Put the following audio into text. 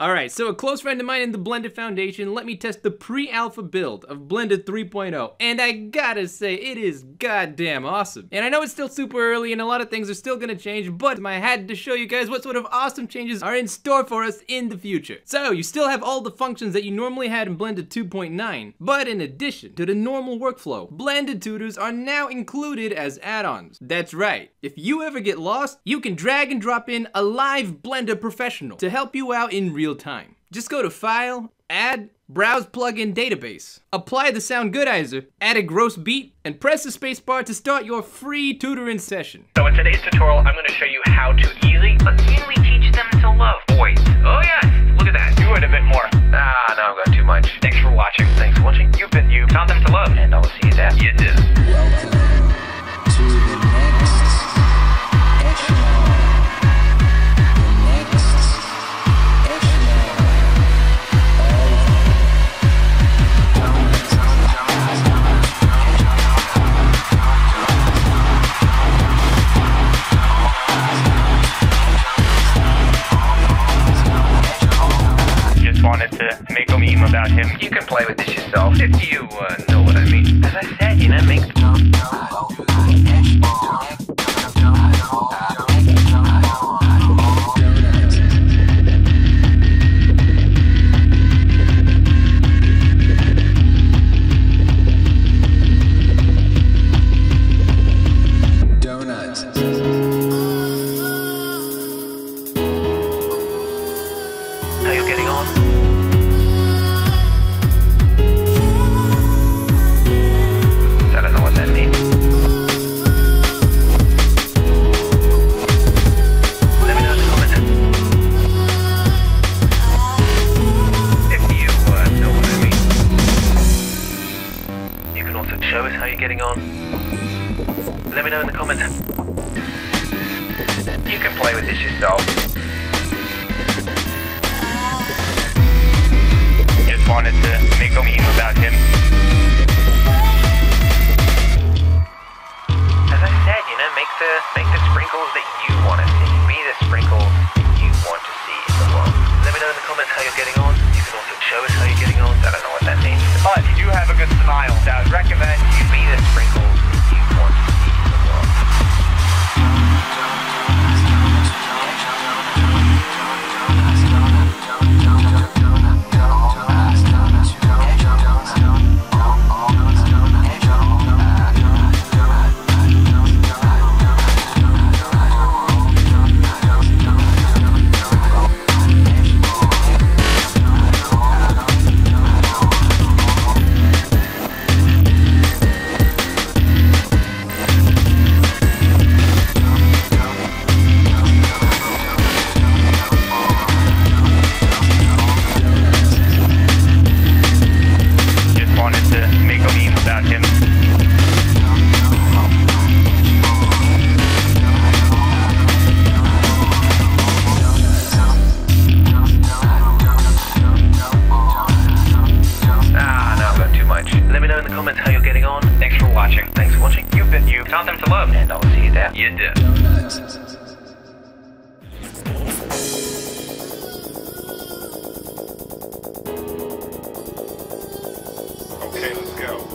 Alright, so a close friend of mine in the Blender Foundation let me test the pre-alpha build of Blender 3.0, and I gotta say, it is goddamn awesome. And I know it's still super early and a lot of things are still gonna change, but I had to show you guys what sort of awesome changes are in store for us in the future. So, you still have all the functions that you normally had in Blender 2.9, but in addition to the normal workflow, Blender tutors are now included as add-ons. That's right, if you ever get lost, you can drag and drop in a live Blender professional to help you out in real real time. Just go to File, Add, Browse Plugin Database. Apply the Soundgoodizer, add a gross beat, and press the spacebar to start your free tutoring session. So in today's tutorial, I'm going to show you how to easily but really teach them to love voice. Oh yes, to make a meme about him. You can play with this yourself if you uh, know what I mean. As I said, you know, make how you're getting on. Getting on. Let me know in the comments. You can play with this yourself. Just wanted to make a meme about him. As I said, you know, make the make the sprinkles that you want to see. Be the sprinkles that you want to see in the world. Let me know in the comments how you're getting on. You can also show us how you're getting on. I don't know what that means. But you do have a good smile. Been you. Taught them to love. And I'll see you there. You do. Okay, let's go.